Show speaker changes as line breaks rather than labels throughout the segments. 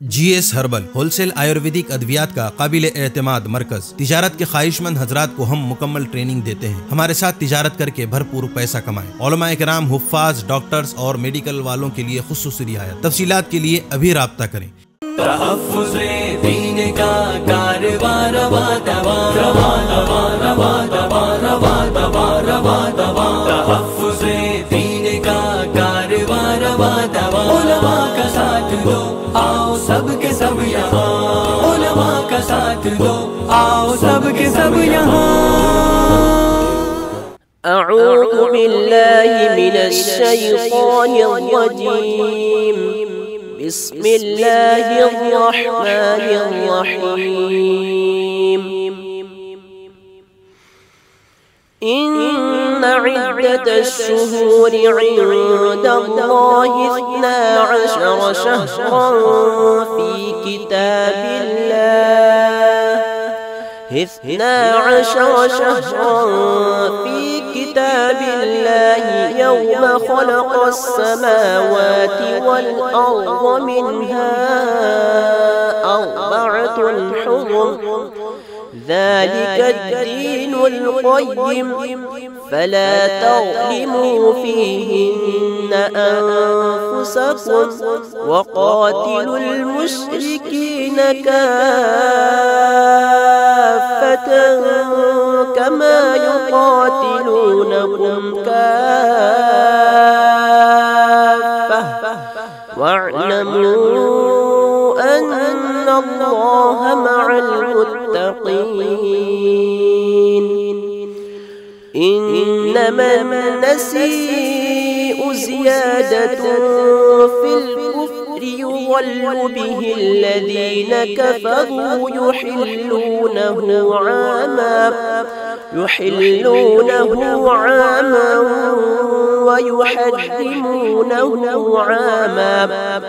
G S herbal wholesale Ayurvedic अद्वियात का काबिल एतमाद मरकज तिजारत के ख्वाहिशमंद हजरात को हम मुकम्मल ट्रेनिंग देते हैं हमारे साथ तिजारत करके भरपूर पैसा कमाएँ कराम हुफाज डॉक्टर्स और मेडिकल वालों के लिए खसूस रियायत तफसीत के लिए अभी रबता करें
का सब के सब यहाँ उलमा का साथ दो आओ सब के सब यहाँ
أعوذ بالله من الشيطان الرجيم بسم الله الرحمن الرحيم إن عدة الشهور عند الله اثنا عشر شهرا في كتاب الله. اثنا عشر شهرا في كتاب الله يوم خلق السماوات والأرض منها أربعة حرم. ذلك الدين القيم. فلا تظلموا فيهن أنفسكم وقاتلوا المشركين كافة يقاتلونكم كافة. واعلموا أن الله مع المتقين. إنما النسيء زيادة في الكفر يضل به الذين كفروا يحلونه عاما. يحلونه عاما ويحرمونه عاما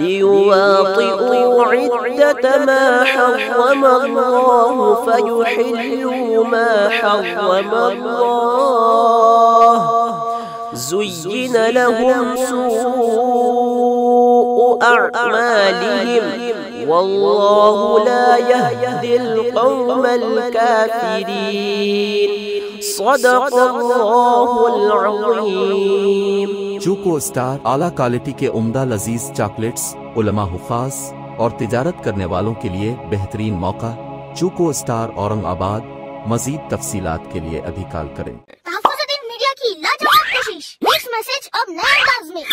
ليواطئوا عدة ما حرم الله فيحلوا ما حرم الله. زين لهم سوء أعمالهم والله لا يهدي القوم الكافرين صدق الله العظيم
चूको स्टार आला क्वालिटी के उम्दा लजीज चॉकलेट्स उलमा हुफाज और तिजारत करने वालों के लिए बेहतरीन मौका चूको स्टार औरंगाबाद मजीद तफसीलात के लिए अभी कॉल करें
तहफुजुद्दीन मीडिया की लाजवाब कोशिश नेक्स्ट मैसेज अब नए अंदाज में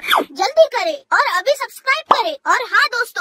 जल्दी करें और अभी सब्सक्राइब करें। और हाँ दोस्तों